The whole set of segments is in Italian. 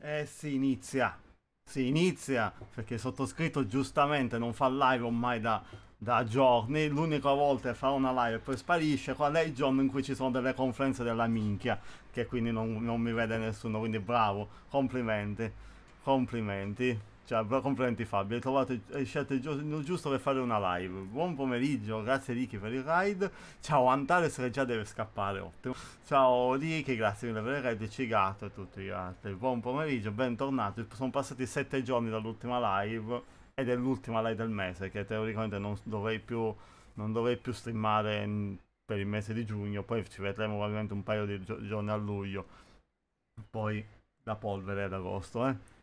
Eh si inizia, si inizia, perché sottoscritto giustamente non fa live ormai da, da giorni, l'unica volta che fa una live e poi sparisce, qual è il giorno in cui ci sono delle conferenze della minchia, che quindi non, non mi vede nessuno, quindi bravo, complimenti, complimenti. Cioè, complimenti Fabio, hai trovato hai scelto il giorno giusto per fare una live. Buon pomeriggio, grazie Ricky per il ride. Ciao Antares che già deve scappare, ottimo. Ciao Ricky, grazie mille per il ride, Cigato e tutti gli altri. Buon pomeriggio, bentornati. Sono passati sette giorni dall'ultima live ed è l'ultima live del mese che teoricamente non dovrei più, non dovrei più streamare per il mese di giugno, poi ci vedremo probabilmente un paio di giorni a luglio. Poi la polvere ad agosto, eh.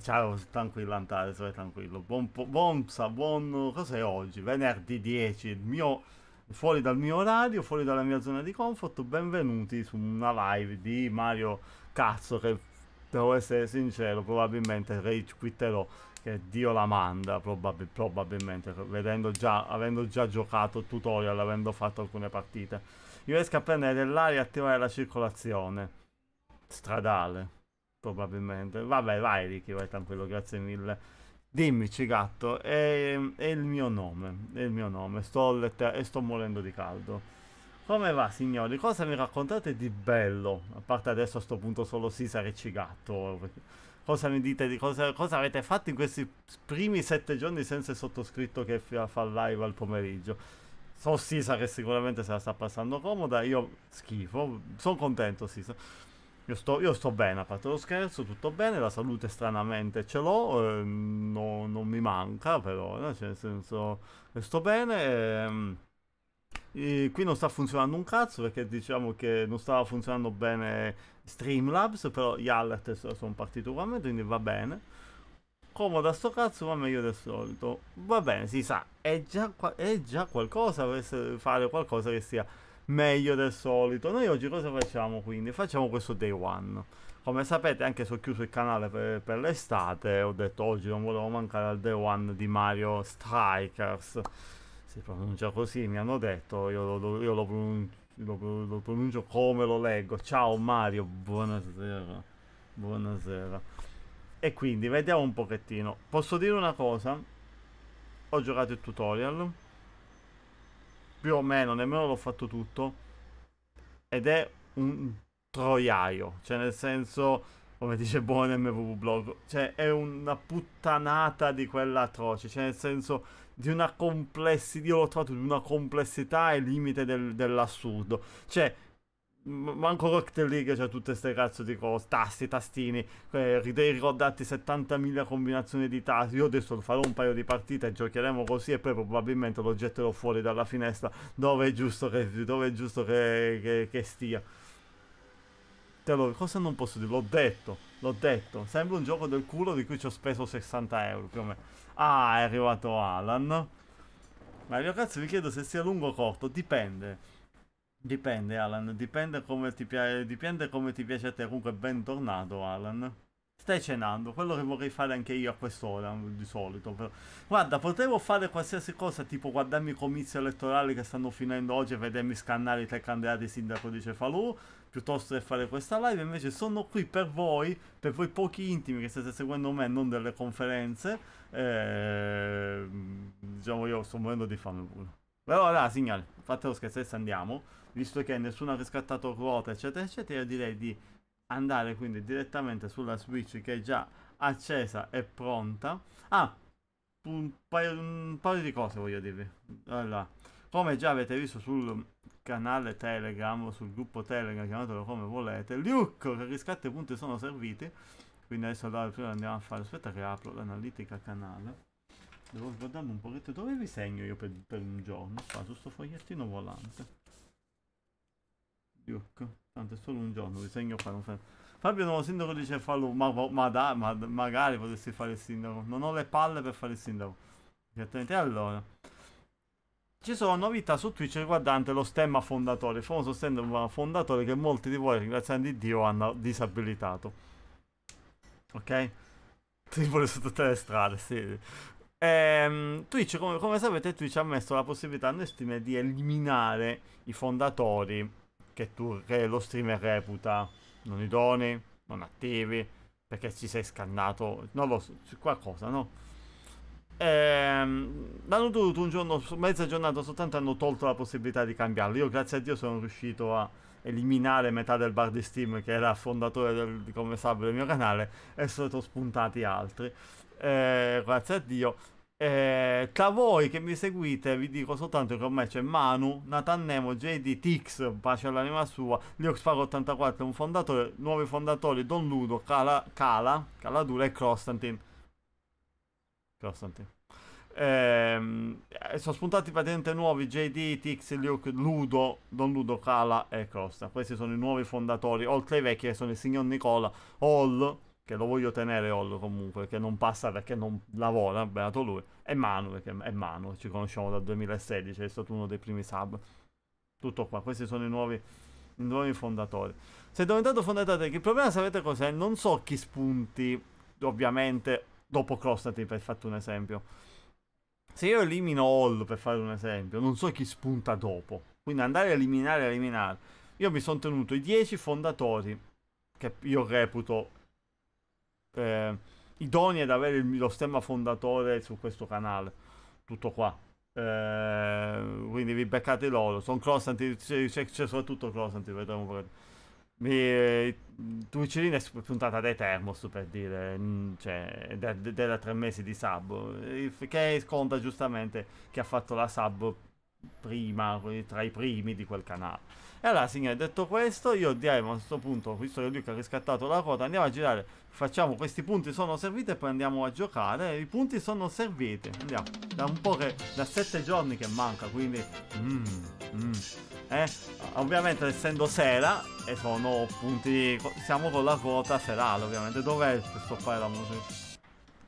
Ciao, tranquillo Antares, vai tranquillo. Buon, buon, buon, cos'è oggi? Venerdì 10, il mio, fuori dal mio orario, fuori dalla mia zona di comfort. Benvenuti su una live di Mario Cazzo che, devo essere sincero, probabilmente rage quitterò che Dio la manda, probab probabilmente, vedendo già, avendo già giocato tutorial, avendo fatto alcune partite. Io riesco a prendere dell'aria e attivare la circolazione stradale probabilmente. Vabbè, vai Ricky, vai tranquillo, grazie mille. Dimmi, cigatto, è, è, il mio nome, è il mio nome, sto e sto morendo di caldo. Come va, signori? Cosa mi raccontate di bello? A parte adesso a sto punto solo Sisar e Cigatto. Cosa mi dite di cosa, cosa avete fatto in questi primi sette giorni senza il sottoscritto che fa live al pomeriggio? So Sisa che sicuramente se la sta passando comoda, io schifo, sono contento Sisa. Io sto, io sto, bene, a parte lo scherzo, tutto bene, la salute stranamente ce l'ho, eh, no, non mi manca però, no? cioè nel senso sto bene. Eh, qui non sta funzionando un cazzo perché diciamo che non stava funzionando bene Streamlabs, però gli alert sono partiti ugualmente, quindi va bene. Comoda sto cazzo, va meglio del solito. Va bene, si sa, è già, è già qualcosa per fare qualcosa che sia meglio del solito. Noi oggi cosa facciamo quindi? Facciamo questo day one. Come sapete anche se ho chiuso il canale per, per l'estate, ho detto oggi non volevo mancare al day one di Mario Strikers. Si pronuncia così, mi hanno detto, io lo, io lo, pronuncio, lo, lo pronuncio come lo leggo. Ciao Mario, buonasera. Buonasera. E quindi vediamo un pochettino. Posso dire una cosa? Ho giocato il tutorial più o meno, nemmeno l'ho fatto tutto. Ed è un troiaio, cioè nel senso, come dice buon MVV Blog, cioè è una puttanata di quella atroce, cioè nel senso di una complessità, io l'ho trovato di una complessità ai limite del, dell'assurdo. Cioè, manco Rocket League c'ha tutte queste cazzo di cose, tasti, tastini, eh, ricordati 70.000 combinazioni di tasti. Io adesso farò un paio di partite, giocheremo così e poi probabilmente lo getterò fuori dalla finestra dove è giusto che, è giusto che, che, che stia. Te lo, cosa non posso dire? L'ho detto, l'ho detto. Sembra un gioco del culo di cui ci ho speso 60 euro più o meno. Ah, è arrivato Alan. Ma io cazzo vi chiedo se sia lungo o corto, dipende. Dipende Alan, dipende come ti piace, dipende come ti piace a te, comunque bentornato Alan. Stai cenando, quello che vorrei fare anche io a quest'ora di solito. Però. Guarda, potevo fare qualsiasi cosa, tipo guardarmi i comizi elettorali che stanno finendo oggi e vedermi scannare i tre candidati sindaco di Cefalù, piuttosto che fare questa live. Invece sono qui per voi, per voi pochi intimi che state seguendo me, non delle conferenze. E, diciamo io sto morendo di fame pure. Però dai, signore, fate lo scherzo, adesso andiamo visto che nessuno ha riscattato quota, eccetera, eccetera, io direi di andare quindi direttamente sulla Switch che è già accesa e pronta. Ah, un paio, un paio di cose voglio dirvi. Allora, come già avete visto sul canale Telegram o sul gruppo Telegram, chiamatelo come volete, Luke, che riscatti punti sono serviti. Quindi adesso allora, prima andiamo a fare, aspetta che apro l'analitica canale. Devo ricordarmi un pochetto dove vi segno io per, per un giorno, qua su sto fogliettino volante. Yucco. Tanto è solo un giorno, disegno qua. Non fa... Fabio nuovo sindaco dice fallo, ma, ma, da, ma magari potresti fare il sindaco. Non ho le palle per fare il sindaco. Esattamente. Allora. Ci sono novità su Twitch riguardante lo stemma fondatore, il famoso stemma fondatore che molti di voi, ringraziando di Dio, hanno disabilitato. Ok? Tipo su tutte le strade, sì. Ehm, Twitch, come, come sapete, Twitch ha messo la possibilità a Steam di eliminare i fondatori che, tu, lo streamer reputa non idonei, non attivi, perché ci sei scannato, non lo so, qualcosa, no? Ehm, l'hanno dovuto un giorno, mezza giornata soltanto hanno tolto la possibilità di cambiarlo. Io grazie a Dio sono riuscito a eliminare metà del bar di Steam che era fondatore del, di come sabato del mio canale e sono spuntati altri. Eh, grazie a Dio. Eh, tra voi che mi seguite vi dico soltanto che ormai c'è Manu, Nathan Nemo, JD, Tix, pace all'anima sua, Lioxfar84, un fondatore, nuovi fondatori, Don Ludo, Kala, Kala, Kaladura e Constantine. Constantine. Ehm, sono spuntati praticamente nuovi JD, Tix, Luke, Ludo, Don Ludo, Kala e Costa. Questi sono i nuovi fondatori, oltre ai vecchi che sono il signor Nicola, Hall, che lo voglio tenere Ollo comunque, che non passa perché non lavora, beato lui, e Manu, perché è Manu, ci conosciamo dal 2016, è stato uno dei primi sub. Tutto qua, questi sono i nuovi, i nuovi fondatori. Sei diventato fondatore, il problema sapete cos'è? Non so chi spunti, ovviamente, dopo Constantine, per farti un esempio. Se io elimino All, per fare un esempio, non so chi spunta dopo. Quindi andare a eliminare, eliminare. Io mi sono tenuto i 10 fondatori, che io reputo eh, idonei ad avere lo stemma fondatore su questo canale. Tutto qua. Eh, quindi vi beccate loro. Sono Crossant, c'è, c'è, soprattutto Crossant, vedremo un po'. Mi, Twitcherina è puntata dai Thermos per dire, cioè, da tre mesi di sub, che conta giustamente che ha fatto la sub prima, tra i primi di quel canale. E allora, signore, detto questo, io direi a questo punto, visto che lui che ha riscattato la quota, andiamo a girare, facciamo questi punti sono serviti e poi andiamo a giocare. I punti sono serviti, andiamo. Da un po' che, da sette giorni che manca, quindi... Mm, mm. Eh? Ovviamente essendo sera, e sono punti, siamo con la quota serale, ovviamente. Dov'è per stoppare la musica?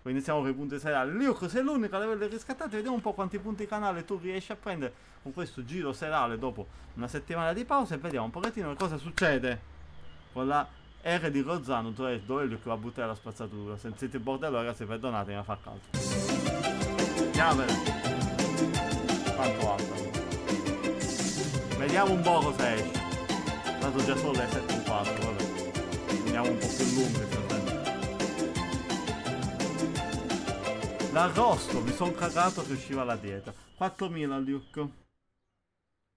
Quindi iniziamo con i punti serali. Luke, sei l'unico ad averli riscattati. Vediamo un po' quanti punti canale tu riesci a prendere con questo giro serale dopo una settimana di pausa. E vediamo un pochettino cosa succede con la R di Rozzano. Dove, dove Luke va a buttare la spazzatura. Sentite il bordello, ragazzi, perdonatemi, ma fa caldo. A vedere. Quanto alto. Vediamo un po' cosa esce. Tanto già sono le 7 4, vabbè. Andiamo un po' più lunghe. L'arrosto, mi sono cagato che usciva la dieta. 4.000 Luke.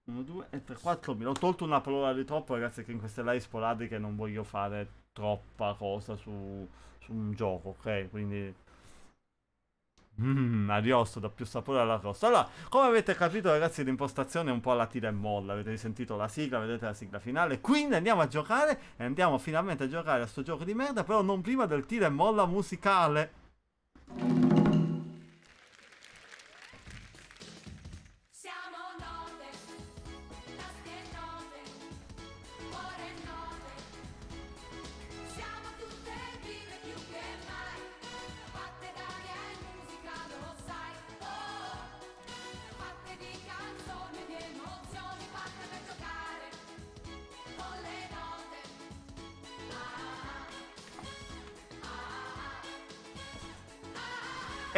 1, 2 e 3, 4.000. Ho tolto una parola di troppo, ragazzi, che in queste live sporadiche non voglio fare troppa cosa su, su un gioco, ok? Quindi... Mmm, ariosto, dà più sapore all'arrosto. Allora, come avete capito ragazzi l'impostazione è un po' alla tira e molla, avete sentito la sigla, vedete la sigla finale, quindi andiamo a giocare e andiamo finalmente a giocare a sto gioco di merda, però non prima del tira e molla musicale.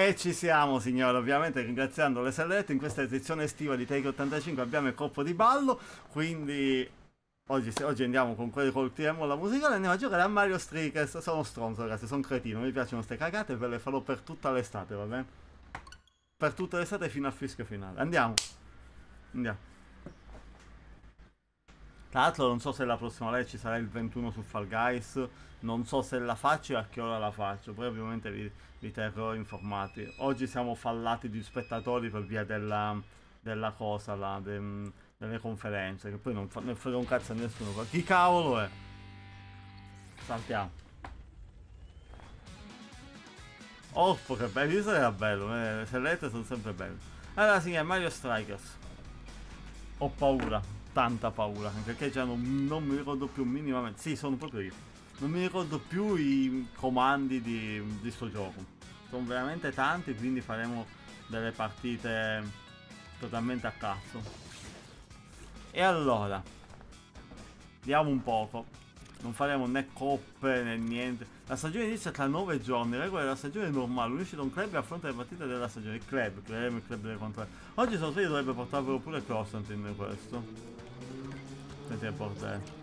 E ci siamo signori, ovviamente ringraziando le salette in questa edizione estiva di Take 85 abbiamo il colpo di ballo, quindi oggi, oggi andiamo con quelli col TM la musicale andiamo a giocare a Mario Strikers, sono stronzo ragazzi, sono cretino, mi piacciono queste cagate e ve le farò per tutta l'estate, va bene? Per tutta l'estate fino al fischio finale, andiamo, andiamo. Tra l'altro non so se la prossima live ci sarà il 21 su Fall Guys, non so se la faccio e a che ora la faccio, poi ovviamente vi, vi terrò informati. Oggi siamo fallati di spettatori per via della, della cosa, là, de, delle conferenze, che poi non, fa, ne frega un cazzo a nessuno. Chi cavolo è? Saltiamo. Orpo che bello, questo era bello, eh, le sellette sono sempre belle. Allora si chiama Mario Strikers. Ho paura, tanta paura, anche perché già non, non mi ricordo più minimamente. Sì, sono proprio io non mi ricordo più i comandi di, di sto gioco. Sono veramente tanti, quindi faremo delle partite totalmente a cazzo. E allora, vediamo un poco. Non faremo né coppe né niente. La stagione inizia tra 9 giorni. Regola della stagione normale. Unisci da un club e affronta le partite della stagione. Il club, creeremo il club delle controle. Oggi sono sveglio dovrebbe portarvelo pure Constantine questo. Senti il portare.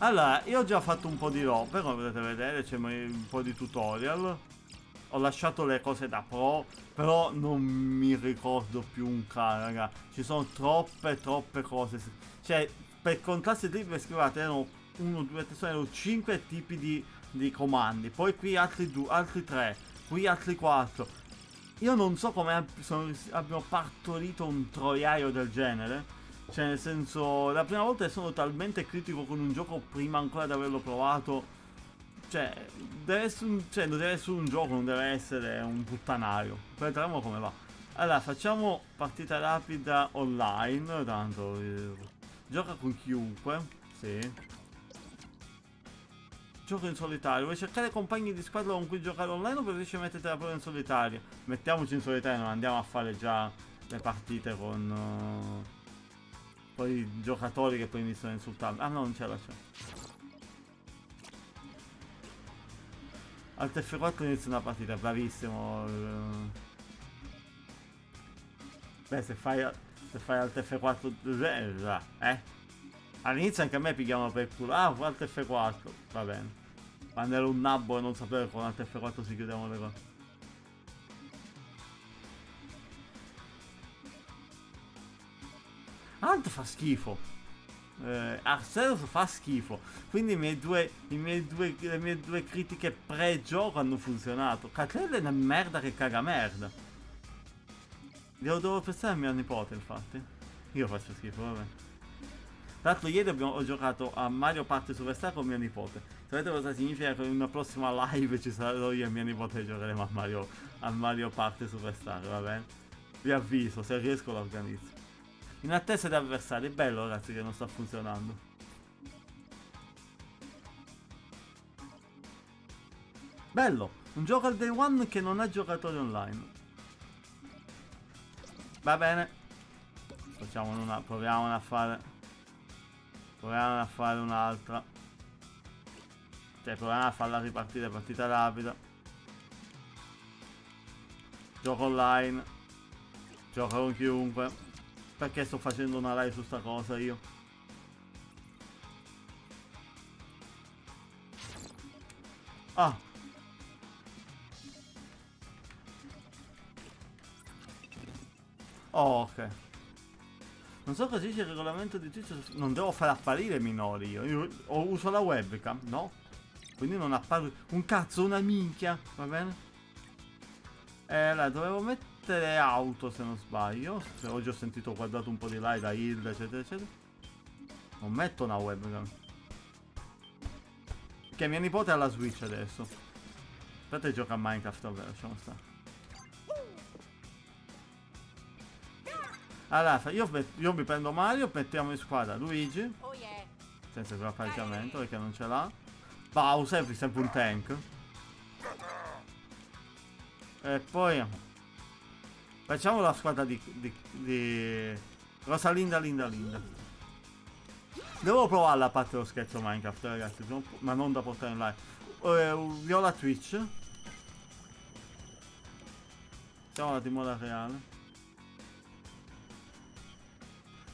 Allora, io ho già fatto un po' di roba, come potete vedere, c'è un po' di tutorial. Ho lasciato le cose da pro, però non mi ricordo più un cazzo, raga. Ci sono troppe, troppe cose. Cioè, per contrasti tipi scrivate erano 1, 2, 3, erano 5 tipi di, di comandi. Poi qui altri 2, altri 3, qui altri 4. Io non so come abbiamo partorito un troiaio del genere. Cioè, nel senso, la prima volta sono talmente critico con un gioco prima ancora di averlo provato. Cioè, deve essere un, cioè, deve essere un gioco, non deve essere un puttanario. Vedremo come va. Allora, facciamo partita rapida online. Tanto eh, gioca con chiunque. Sì. Gioco in solitario. Vuoi cercare compagni di squadra con cui giocare online o preferisci metterti la prova in solitario? Mettiamoci in solitario, non andiamo a fare già le partite con... Uh poi giocatori che poi iniziano a insultarmi. Ah no, non la c'è. Alt F4 inizia una partita, bravissimo. Beh, se fai, se fai Alt F4, eh? All'inizio anche a me pigliamo per culo. Ah, Alt F4, va bene. Quando ero un nabbo e non sapevo che con Alt F4 si chiudevano le cose. Ant fa schifo. Eh, Arceus fa schifo. Quindi miei due, miei due, le mie due critiche pre-gioco hanno funzionato. Catrell è una merda che caga merda. Glielo devo pensare a mio nipote, infatti. Io faccio schifo, vabbè. Tra l'altro ieri abbiamo, ho giocato a Mario Party Superstar con mio nipote. Sapete cosa significa che in una prossima live ci sarò io e mio nipote e giocheremo a Mario, a Mario Party Superstar, va bene? Vi avviso, se riesco lo organizzo. In attesa di avversari. Bello ragazzi che non sta funzionando. Bello. Un gioco al day one che non ha giocatori online. Va bene. Facciamo una. Proviamo a fare. Proviamo a fare un'altra. Cioè proviamo a farla ripartire partita rapida. Gioco online. Gioco con chiunque. Perché sto facendo una live su sta cosa io? Ah. Oh, ok. Non so cosa dice il regolamento di Twitch. Non devo fare apparire minori io. Io uso la webcam, no? Quindi non appare un cazzo, una minchia, va bene? Eh, la dovevo mettere auto se non sbaglio. Se oggi ho sentito, ho guardato un po' di là da Hilda, eccetera, eccetera. Non metto una webcam. Che mia nipote ha la Switch adesso. Aspetta gioca a Minecraft, vabbè, lasciamo stare. Allora, io, io, mi prendo Mario, mettiamo in squadra Luigi. Oh, Senza equipaggiamento perché non ce l'ha. Bowser, sempre un tank. E poi Facciamo la squadra di, di, di Rosalinda Linda Linda. Devo provare la parte dello scherzo Minecraft, ragazzi, ma non da portare in live. Uh, viola Twitch. Andati in moda reale.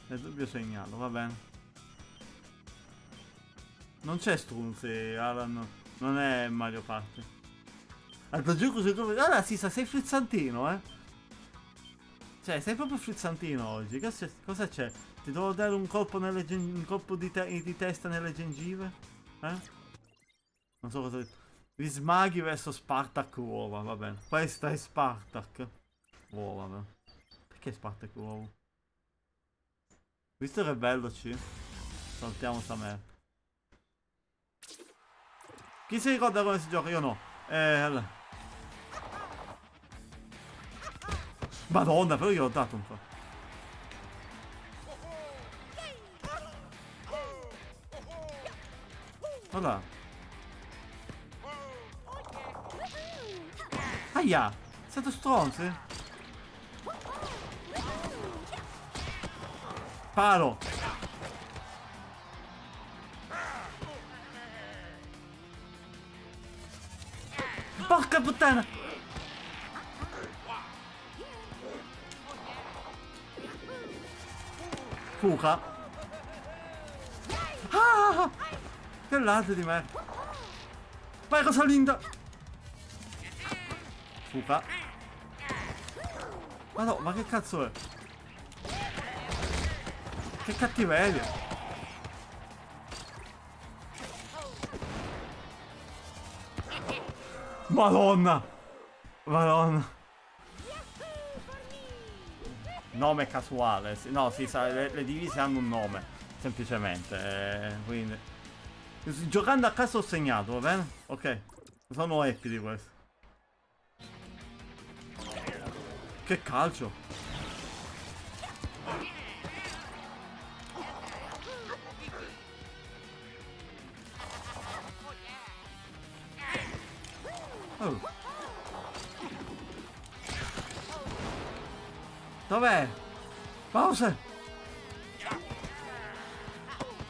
Nel dubbio segnalo, va bene. Non c'è Strunzi, Alan. Non è Mario Party. Altro gioco se come... Allora, si sa, sei frizzantino, eh. Cioè, sei proprio frizzantino oggi. Cosa c'è? Ti devo dare un colpo, un colpo di, te di, testa nelle gengive? Eh? Non so cosa... Gli smaghi verso Spartak uova, va bene. Questa è Spartak. Uova, vabbè. Perché Spartak uova? Visto che è bello C, saltiamo sta merda. Chi si ricorda come si gioca? Io no. Eh, allora. Madonna, però io ho dato un po'. Guarda. Aia! Siete stronzi? Paro! Porca puttana! Fuga. Ah! Che ladro di me. Vai Rosalinda. Fuca. Ma no, ma che cazzo è? Che cattiveria. Madonna. Madonna. Nome casuale. No, si sa, le, le divise hanno un nome. Semplicemente. Eh, quindi. Giocando a caso ho segnato, va bene? Ok. Sono happy di questo. Che calcio. Bowser!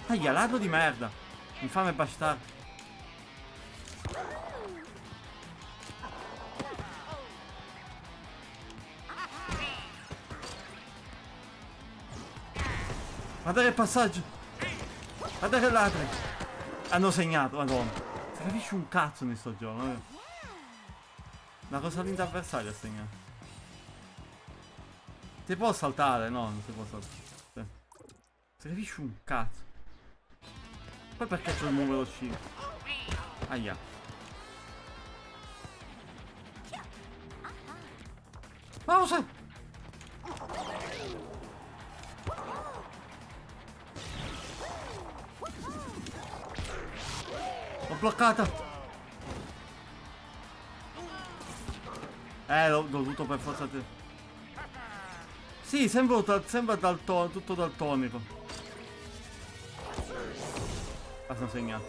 Aia, ladro di merda! Infame bastardo! Guarda che passaggio! Guarda che ladri! Hanno segnato, madonna! Si capisce un cazzo in sto gioco, eh? Una cosa linda avversaria ha segnato. Si può saltare? No, non si può saltare. Capisce un cazzo. Poi perché c'è il numero 5? Aia. Pausa! L'ho bloccata! Eh, l'ho dovuto per forza... Te. Sì, sembra, sembra dal to tutto daltonico. Basta segnato.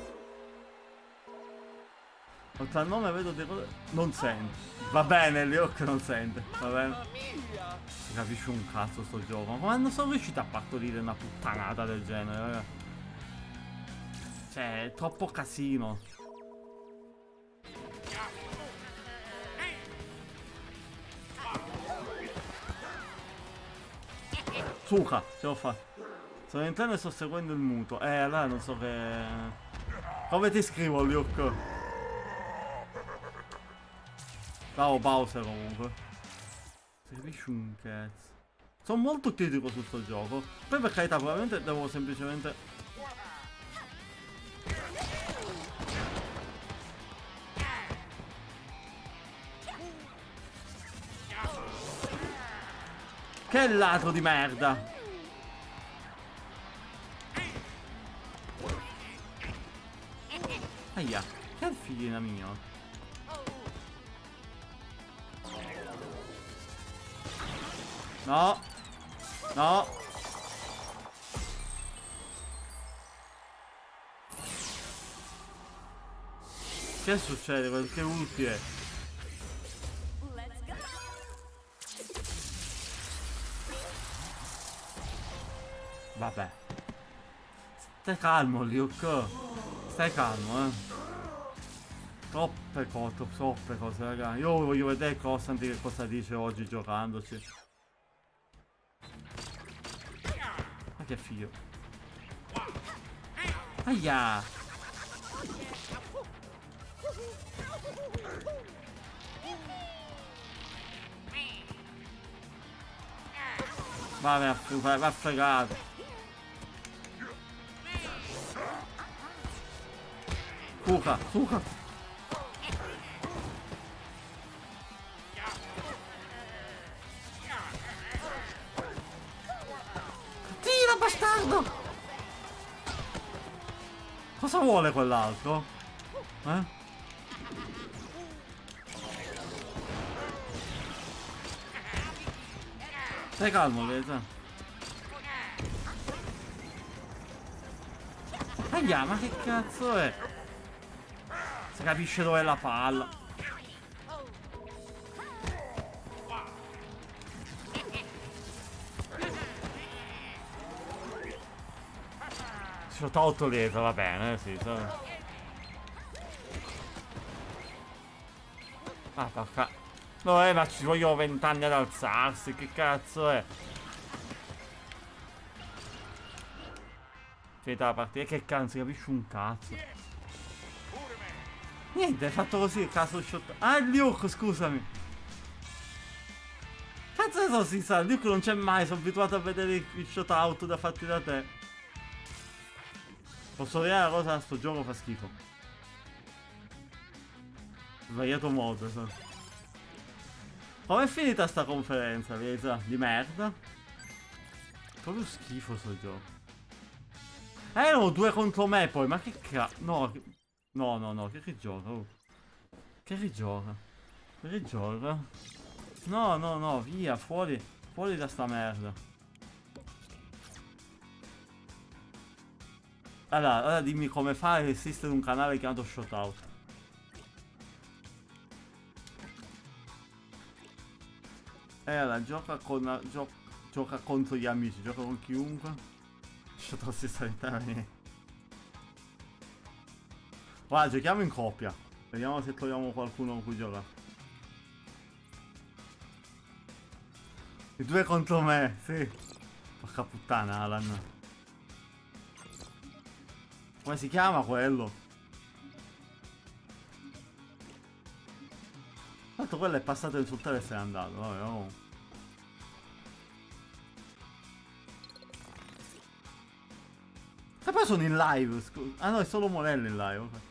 Oltre al nome vedo dei. Non sente. Va bene, Leo che non sente. Va bene. Si capisce un cazzo sto gioco. Ma come non sono riuscito a partorire una puttanata del genere, ragazzi? Cioè, è troppo casino. Suca, ce l'ho fatta. Sono entrato e sto seguendo il muto. Eh, allora non so che... Come ti scrivo, Luke? Ciao Bowser comunque. Capisce un cazzo. Sono molto critico su sto gioco. Poi per carità, probabilmente devo semplicemente Che ladro di merda! Aia, che figlina mia! No! No! Che succede? Perché ulti è? Vabbè. Stai calmo, Luke. Stai calmo, eh. Troppe cose, troppe cose, raga. Io voglio vedere Costanti che cosa dice oggi giocandoci. Ma che figlio. Aia! Vabbè, va, va fregato. Fuga, fuga. Tira, bastardo! Cosa vuole quell'altro? Eh? Stai calmo. Aia, ma che cazzo è? Capisce dove è la palla. Ho tolto dietro, va bene, sì. So. Ah, porca. No, eh, ma ci vogliono vent'anni ad alzarsi, che cazzo è? Finita la partita, che cazzo, si capisce un cazzo. Niente, hai fatto così il caso shot. Ah, il Luke, scusami. Cazzo ne so si sa, il Luke non c'è mai, sono abituato a vedere i shot out da fatti da te. Posso dire una cosa, sto gioco fa schifo. Sbagliato modo, so. Com'è finita sta conferenza, Vesa? Di merda? Proprio schifo sto gioco. Eh, erano due contro me poi, ma che cazzo... No, no, no, no, che rigioca, oh. Che rigioca. Che rigioca. No, no, no, via, fuori, fuori da sta merda. Allora, ora dimmi come fare a esistere un canale chiamato Shotout. E allora, gioca con... Gio, gioca contro gli amici, gioca con chiunque. Shotout si sanitari. Guarda, giochiamo in coppia. Vediamo se troviamo qualcuno con cui giocare. I due contro me, sì. Porca puttana, Alan. Come si chiama quello? Tanto quello è passato a insultare e se n'è andato. Vabbè, oh. Poi sono in live. Ah no, è solo Morello in live, ok.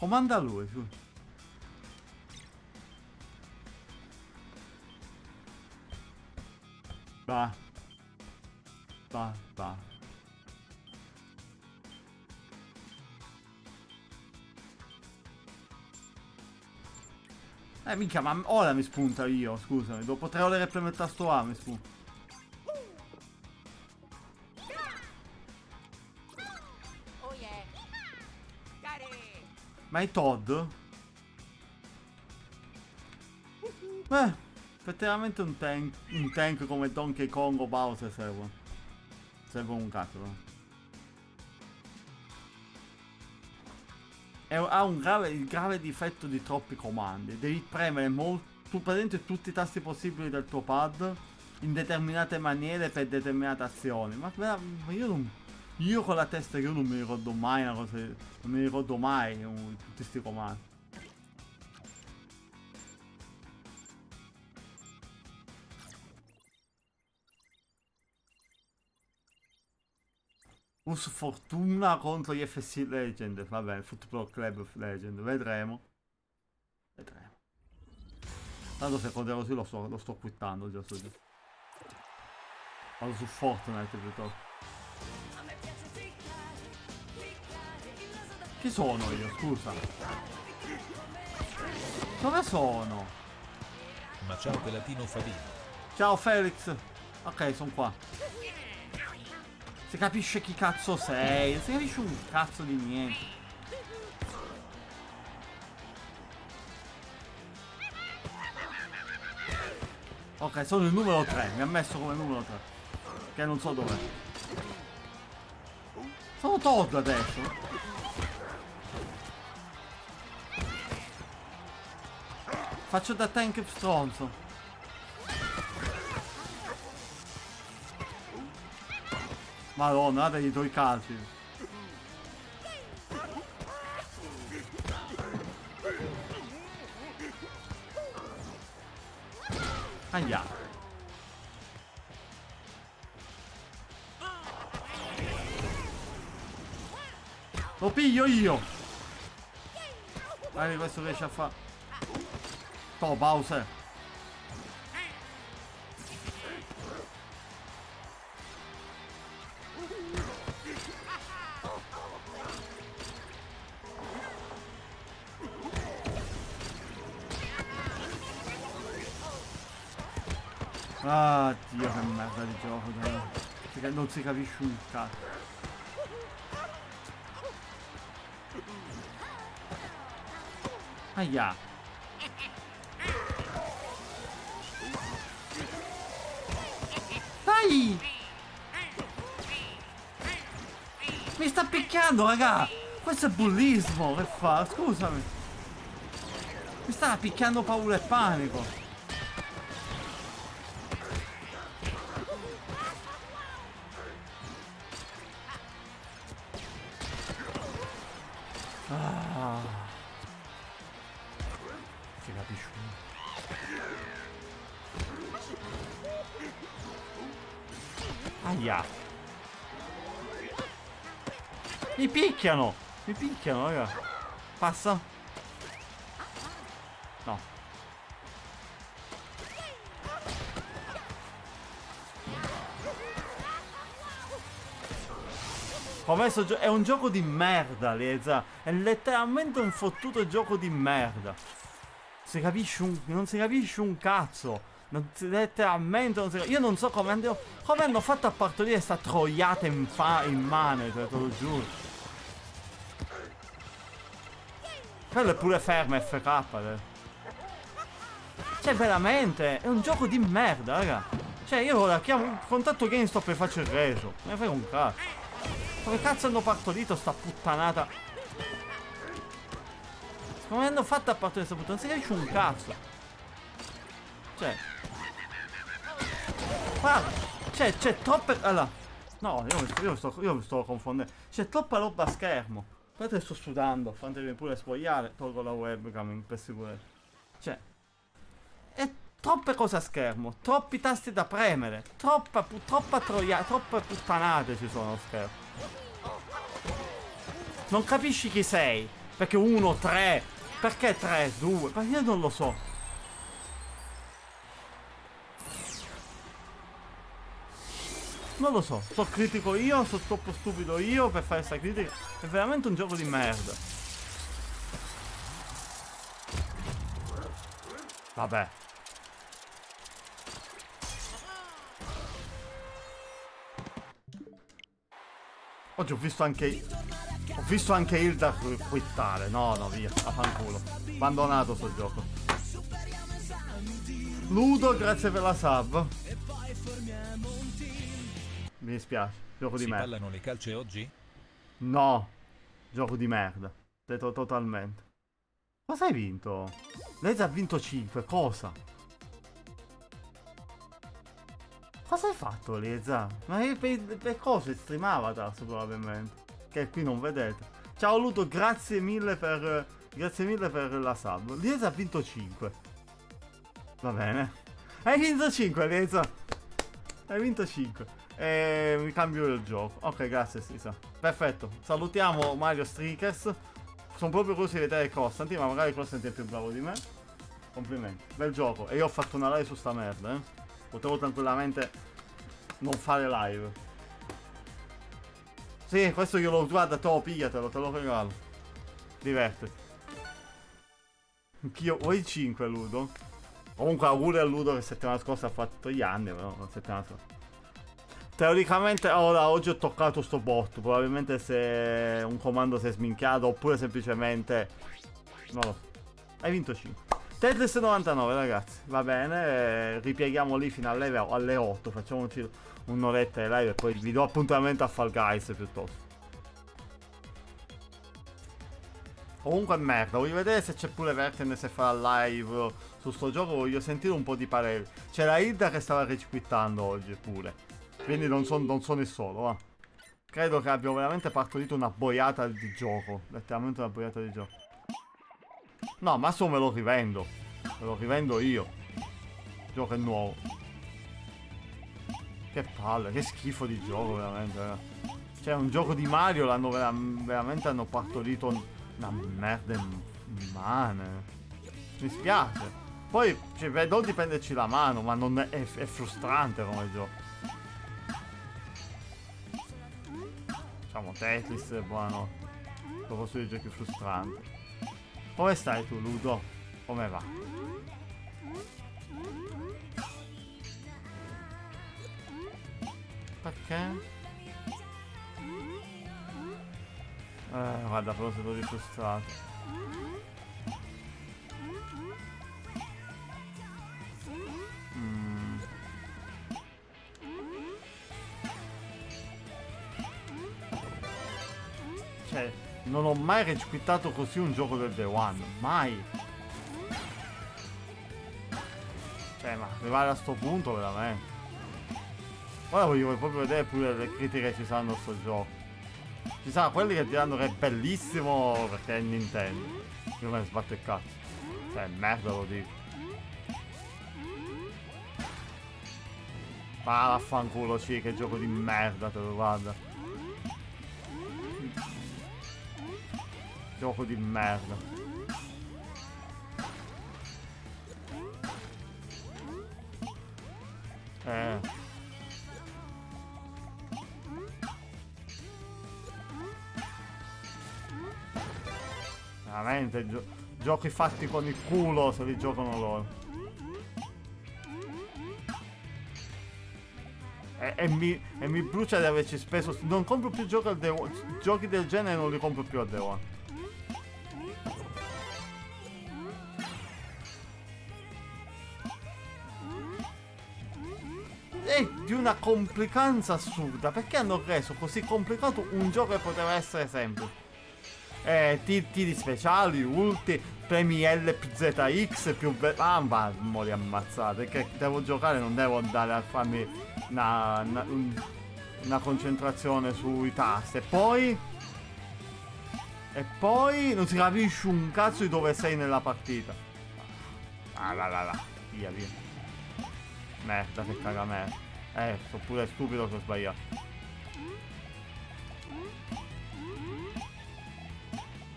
Comanda lui, scusa. Va. Va, va. Eh minchia, ma ora mi spunta io, scusami. Dopo tre ore premo il tasto A mi spunta. Ma è Todd? Beh, effettivamente un tank, un tank come Donkey Kong o Bowser serve. Serve un cazzo. È- ha un grave, il grave difetto di troppi comandi. Devi premere molto, tu presenti tutti i tasti possibili del tuo pad in determinate maniere per determinate azioni. Ma io non. Io con la testa che io non mi ricordo mai una cosa. Non mi ricordo mai tutti questi comandi. Us fortuna contro gli FC Legend. Vabbè, Football Club Legend. Vedremo. Vedremo. Tanto se continuo così lo sto, lo sto quittando già su. Vado su Fortnite piuttosto. Chi sono io? Scusa. Dove sono? Ma ciao Pelatino Fadino. Ciao Felix. Ok, sono qua. Si capisce chi cazzo sei. Non si capisce un cazzo di niente. Ok, sono il numero 3. Mi ha messo come numero 3. Che non so dov'è. Sono Todd adesso. Faccio da tank stronzo. Madonna, guarda gli do calci. Aia. Lo piglio io. Dai, questo riesce a fare. To, Bowser. Ah, Dio, che merda di gioco, dai. Non si capisce un cazzo. Aia. Dai! Mi sta picchiando, raga! Questo è bullismo, che fa? Scusami. Mi sta picchiando paura e panico. Picchiano! Mi picchiano, raga. Passa. No. Ho messo è un gioco di merda, Leza. È letteralmente un fottuto gioco di merda. Si capisce un- non si capisce un cazzo. Non si- letteralmente non si Io non so come, hanno- come hanno fatto a partorire sta troiata in, fa- in mano, te lo giuro. Quello è pure fermo FK. Cioè, veramente, è un gioco di merda, raga. Cioè, io ora chiamo contatto GameStop e faccio il reso. Me ne frega un cazzo. Come cazzo hanno partorito sta puttanata? Come hanno fatto a partorire sta puttana? Non si capisce un cazzo. Cioè. Guarda, cioè, c'è troppe. Allora. No, io mi sto, io mi sto confondendo. C'è troppa roba a schermo. Aspetta, sto sudando. Fatemi pure spogliare. Tolgo la webcam per sicurezza. Cioè. È troppe cose a schermo. Troppi tasti da premere. Troppa, pu- troppa troia. Troppe puttanate ci sono a schermo. Non capisci chi sei. Perché uno, tre. Perché tre, due? Ma io non lo so. Non lo so, sono critico io, sono troppo stupido io per fare questa critica. È veramente un gioco di merda. Vabbè. Oggi ho visto anche. Ho visto anche Hilda quittare. No, no, via. A fanculo. Abbandonato sto gioco. Ludo, grazie per la sub. Mi dispiace. Gioco di Si merda. ballano le calce oggi? No. Gioco di merda. Detto totalmente. Cosa hai vinto? Lei ha vinto 5. Cosa? Cosa hai fatto, Leza? Ma per, per cosa? Stream Avatar, probabilmente. Che qui non vedete. Ciao Ludo, grazie mille per. Grazie mille per la sub. Leza ha vinto 5. Va bene. Hai vinto 5, Leza. Hai vinto 5. E mi cambio il gioco. Ok, grazie, Sisa. Perfetto. Salutiamo Mario Strikers. Sono proprio curioso di vedere Costantine, ma magari Costantine è più bravo di me. Complimenti. Bel gioco. E io ho fatto una live su sta merda, eh. Potevo tranquillamente non fare live. Sì, questo io lo guarda, te lo pigliatelo, te lo regalo. Divertiti. Anch'io, vuoi 5 Ludo? Comunque auguri a Ludo che settimana scorsa ha fatto gli anni, però settimana scorsa. Teoricamente ora oggi ho toccato sto bot, probabilmente se un comando si è sminchiato oppure semplicemente non lo so. Hai vinto 5. Tetris 99 ragazzi, va bene, eh, ripieghiamo lì fino alle, alle 8, facciamoci un'oretta di live e poi vi do appuntamento a Fall Guys piuttosto. Comunque merda, voglio vedere se c'è pure Verten se farà live su sto gioco, voglio sentire un po' di pareri. C'era Hilda che stava requittando oggi pure, quindi non, son- non sono il solo, va. Credo che abbia veramente partorito una boiata di gioco, letteralmente una boiata di gioco. No, ma adesso me lo rivendo, me lo rivendo io. Il gioco è nuovo. Che palle, che schifo di gioco veramente, raga. Cioè, un gioco di Mario l'hanno vera- veramente hanno partorito una merda in mano. Mi spiace. Poi, cioè, non dipenderci la mano, ma non è, è frustrante come gioco. Diciamo, Tetris buono. Proposto di giochi frustranti. Come stai tu, Ludo? Come va? Perché? Eh, guarda, però sono frustrato. Non ho mai requittato così un gioco del Day One. Mai. Cioè, ma arrivare a sto punto veramente. Ora voglio proprio vedere pure le critiche che ci saranno a sto gioco. Ci sono quelli che diranno che è bellissimo perché è Nintendo. Io me ne sbatto il cazzo. Cioè, merda lo dico. Ma vaffanculo, sì, che gioco di merda, te lo guarda. Gioco di merda. Eh. Veramente, gio- giochi fatti con il culo se li giocano loro. E, e mi, e mi brucia di averci speso. Non compro più giochi al Day. Giochi del genere non li compro più al Day One. Di una complicanza assurda. Perché hanno reso così complicato un gioco che poteva essere semplice? Eh, tiri speciali, ulti, premi LPZX più... Be- ah, ma mori ammazzate, che devo giocare, non devo andare a farmi una, una, un- una concentrazione sui tasti. E poi... E poi non si capisce un cazzo di dove sei nella partita. Ah, là, là, là. Via, via. Merda, che caga merda. Eh, sono pure stupido che ho sbagliato.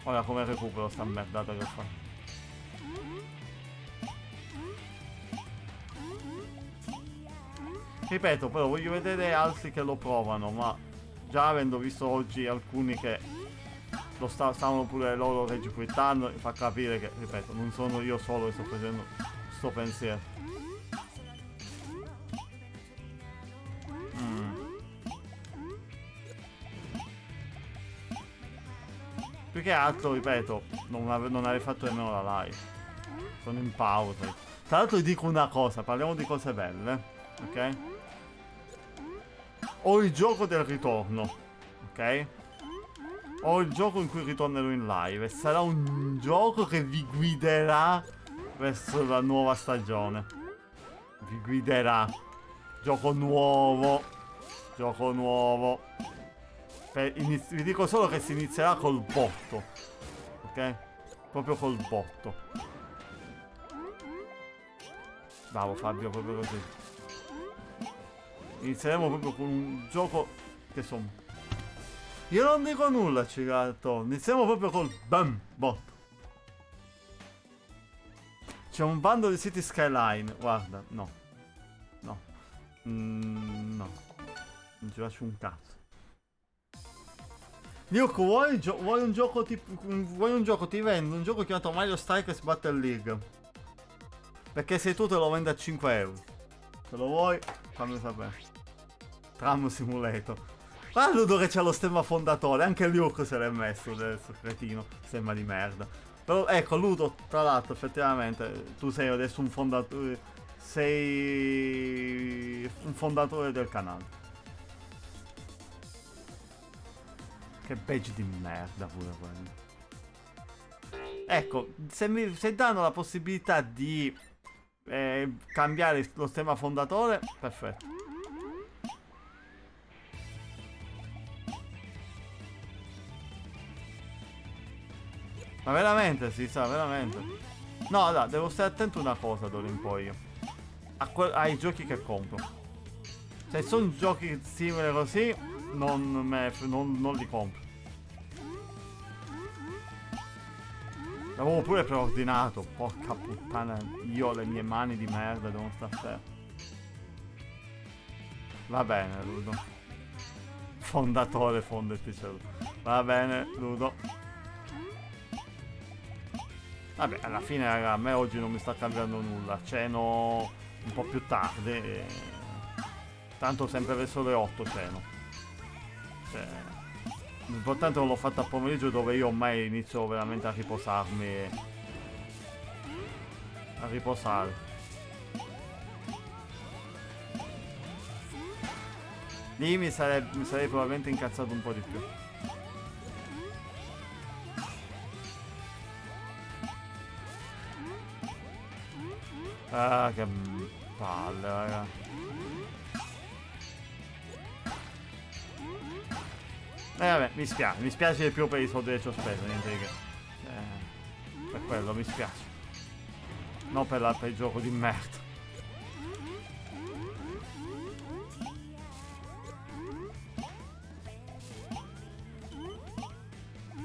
Ora come recupero sta merdata che fa? Ripeto, però voglio vedere altri che lo provano, ma già avendo visto oggi alcuni che lo sta- stavano pure loro regiquitando, fa capire che, ripeto, non sono io solo che sto facendo sto pensiero. Più che altro, ripeto, non, ave- non avrei fatto nemmeno la live. Sono in pausa. Tra l'altro vi dico una cosa, parliamo di cose belle, ok? Ho il gioco del ritorno, ok? Ho il gioco in cui ritornerò in live e sarà un gioco che vi guiderà verso la nuova stagione. Vi guiderà. Gioco nuovo. Gioco nuovo. Inizi- vi dico solo che si inizierà col botto. Ok? Proprio col botto. Bravo Fabio, proprio così. Inizieremo proprio con un gioco che sono. Io non dico nulla, Cigato. Iniziamo proprio col BAM botto. C'è un bando di City Skyline. Guarda. No. Mm, no. Non ci faccio un cazzo. Yuko, vuoi, vuoi un gioco tipo. Vuoi un gioco? Ti vendo un gioco chiamato Mario Strikers Battle League. Perché se tu te lo vendi a 5 euro. Se lo vuoi, fammi sapere. Tram Simulator. Guarda che c'ha lo stemma fondatore, anche Luke se l'è messo adesso, cretino, stemma di merda. Però ecco, Ludo, tra l'altro, effettivamente, tu sei adesso un fondatore. Sei un fondatore del canale. Che badge di merda pure quello. Ecco, se, mi, se danno la possibilità di eh, cambiare lo stemma fondatore, perfetto. Ma veramente, si sa, veramente. No, dai, devo stare attento a una cosa d'ora in poi io. Ai giochi che compro. Se sono giochi simili così, non, me- non- non li compro. L'avevo pure preordinato. Porca puttana, io ho le mie mani di merda devono stare fermo. Va bene, Ludo. Fondatore, fonda il picello. Va bene, Ludo. Vabbè, alla fine, raga, a me oggi non mi sta cambiando nulla. Ceno un po' più tardi. e- Tanto sempre verso le 8 ceno. Cioè, l'importante l'ho fatto a pomeriggio dove io ormai inizio veramente a riposarmi. A riposare. Lì mi sarei, mi sarei probabilmente incazzato un po' di più. Ah, che m- palle, raga. Eh vabbè, mi spiace, mi spiace di più per i soldi che ci ho speso, niente di che. Eh, per quello mi spiace. Non per, la, il gioco di merda.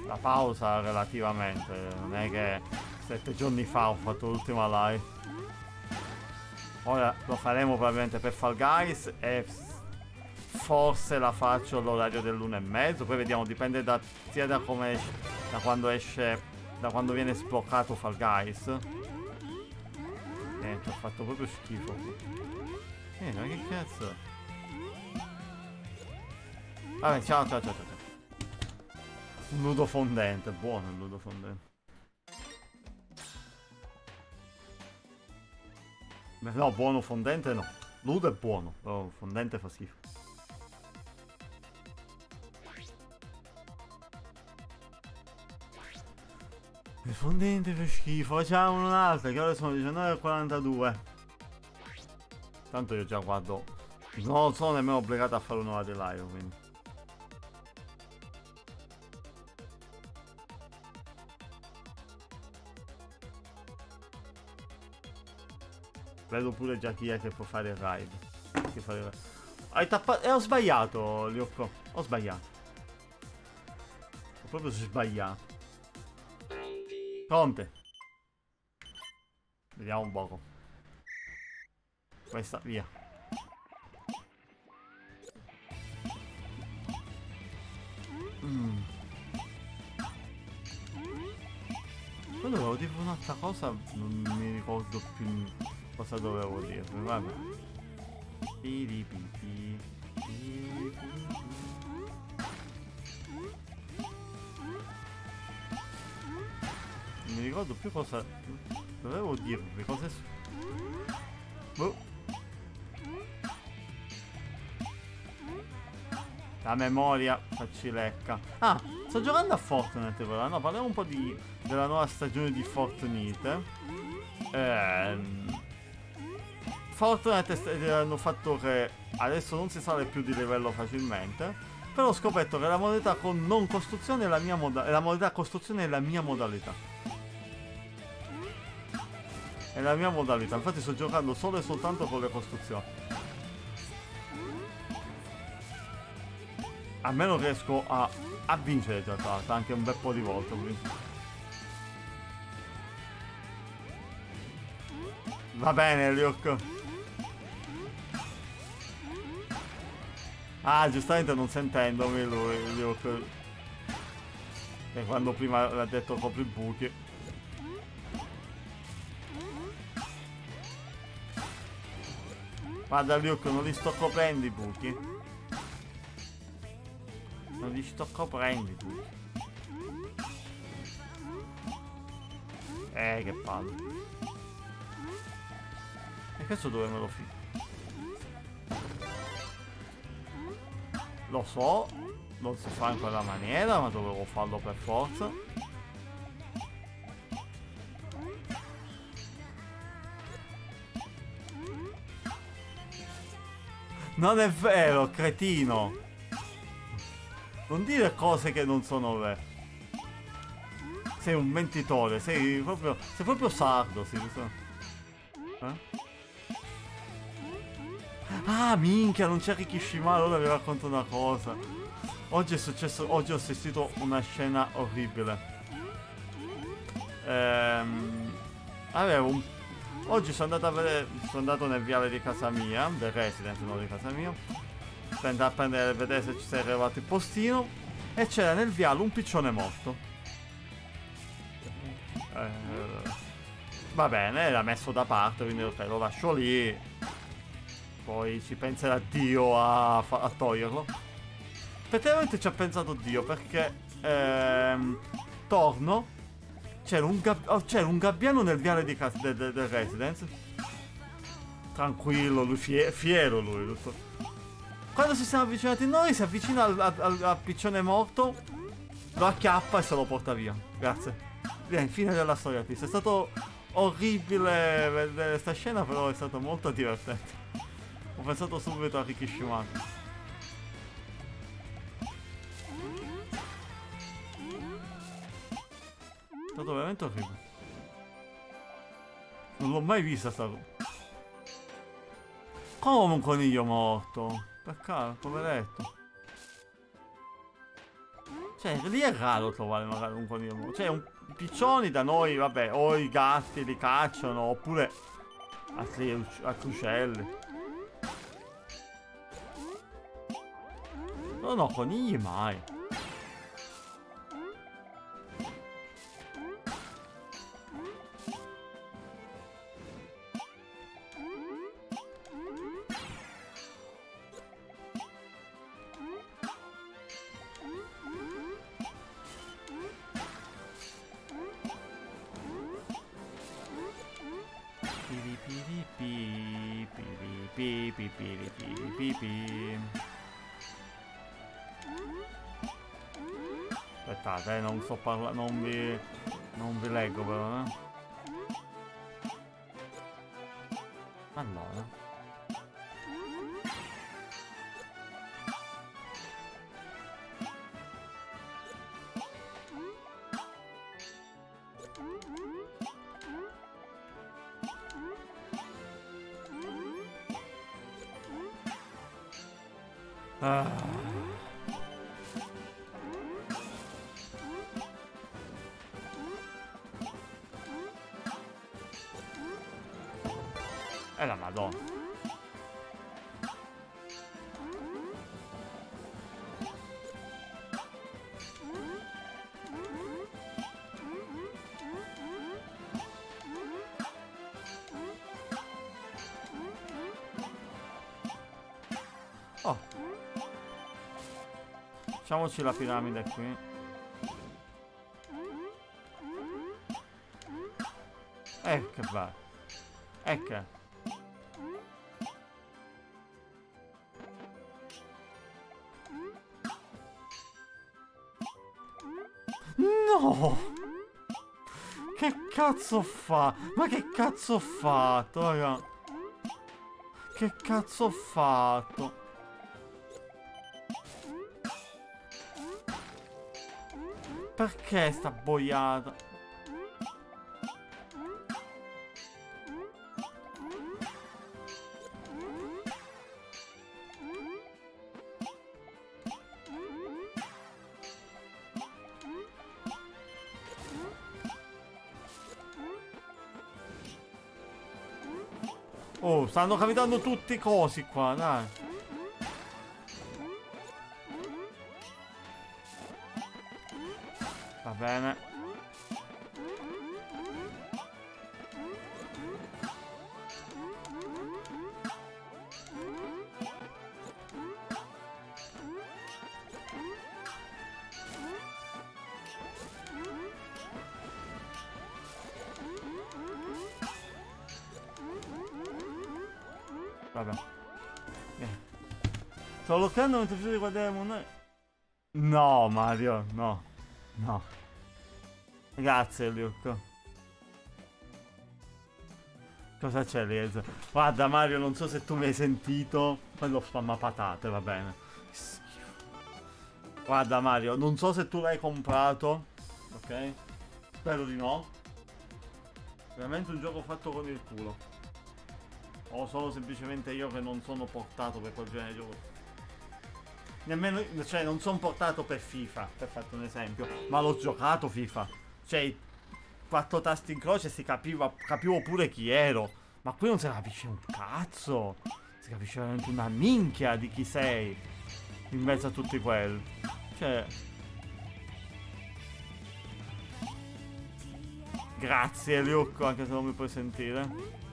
La pausa relativamente, non è che sette giorni fa ho fatto l'ultima live. Ora lo faremo probabilmente per Fall Guys e forse la faccio all'orario dell'una e mezzo, poi vediamo, dipende da, sia da come esce, da quando esce, da quando viene sbloccato Fall Guys. Niente, ho fatto proprio schifo. Eh, ma che cazzo? Vabbè, ciao, ciao, ciao, ciao. nudo fondente, buono il nudo fondente. No, buono fondente no. Nudo è buono, però fondente fa schifo. Il fondente fa schifo, facciamo un'altra, che ora sono 19.42. Tanto io già guardo. Non sono nemmeno obbligato a fare un'ora di live, quindi. Vedo pure già chi è che può fare il ride. Che fa il ride. Hai tappato. E ho sbagliato, Liocco. Ho sbagliato. Ho proprio sbagliato. Conte. Vediamo un poco. Questa, via. Mm. Poi dovevo dire un'altra cosa, non mi ricordo più cosa dovevo dire. Vabbè. Piripipi. Non mi ricordo più cosa dovevo dirvi, cosa è. Boh. La memoria facci lecca. Ah, sto giocando a Fortnite però. No, parliamo un po' di, della nuova stagione di Fortnite. Ehm, Fortnite hanno fatto che adesso non si sale più di livello facilmente. Però ho scoperto che la modalità con non costruzione è la mia modalità. La modalità costruzione è la mia modalità. È la mia modalità. Infatti sto giocando solo e soltanto con le costruzioni. Almeno riesco a, a vincere già l'altro, anche un bel po' di volte. Quindi. Va bene, Luke. Ah, giustamente non sentendomi lui, Luke. Che quando prima l'ha detto copri i buchi. Guarda Luke, non li sto coprendo i buchi. Non li sto coprendo i buchi. Eh, che palle. E questo dove me lo fico? Lo so, non si fa in quella maniera, ma dovevo farlo per forza. Non è vero, cretino. Non dire cose che non sono vere. Sei un mentitore, sei proprio. Sei proprio sardo, so. Eh? Ah, minchia, non c'è Rikishimaro, ora vi racconto una cosa. Oggi è successo. Oggi ho assistito una scena orribile. Ehm. Un. Oggi sono andato a vedere. Sono andato nel viale di casa mia, del residence, non di casa mia. Per andare a prendere, vedere se ci sei arrivato il postino. E c'era nel viale un piccione morto. Eh, va bene, era messo da parte, quindi ok, lo lascio lì. Poi ci penserà Dio a, a toglierlo. Effettivamente ci ha pensato Dio perché ehm, torno. C'era un, gab- oh, un gabbiano nel viale di cas- de- de- del residence. Tranquillo, lui fie- fiero lui. Tutto. Quando si siamo avvicinati noi, si avvicina al, al- al- piccione morto, lo acchiappa e se lo porta via. Grazie. Vieni, fine della storia, Tis. È stato orribile vedere questa scena, però è stato molto divertente. Ho pensato subito a Rikishimaki. È stato veramente orribile. Non l'ho mai vista sta roba. Come un coniglio morto? Peccato, poveretto. Cioè, lì è raro trovare magari un coniglio morto. Cioè, un piccioni da noi, vabbè, o i gatti li cacciano, oppure altri, a crucelle. Uccelli. No, no, conigli mai. Parlando, non vi, non vi leggo però, eh. Facciamoci la piramide qui. Bello. Eh che. No! Che cazzo fa? Ma che cazzo ho fatto, raga? Che cazzo ho fatto? Perché sta boiata? Oh, stanno capitando tutti i cosi qua, dai. Bloccando mentre di guardare Moon No, Mario, no. No. Grazie, Luke. Cosa c'è, Lies? Guarda, Mario, non so se tu mi hai sentito. Quello spamma patate, va bene. Guarda, Mario, non so se tu l'hai comprato. Ok? Spero di no. Veramente un gioco fatto con il culo. O solo semplicemente io che non sono portato per quel genere di gioco. Nemmeno, cioè, non sono portato per FIFA, per farti un esempio, ma l'ho giocato FIFA. Cioè, quattro tasti in croce si capiva, capivo pure chi ero. Ma qui non si capisce un cazzo. Si capisce veramente una minchia di chi sei. In mezzo a tutti quelli. Cioè. Grazie Luke, anche se non mi puoi sentire.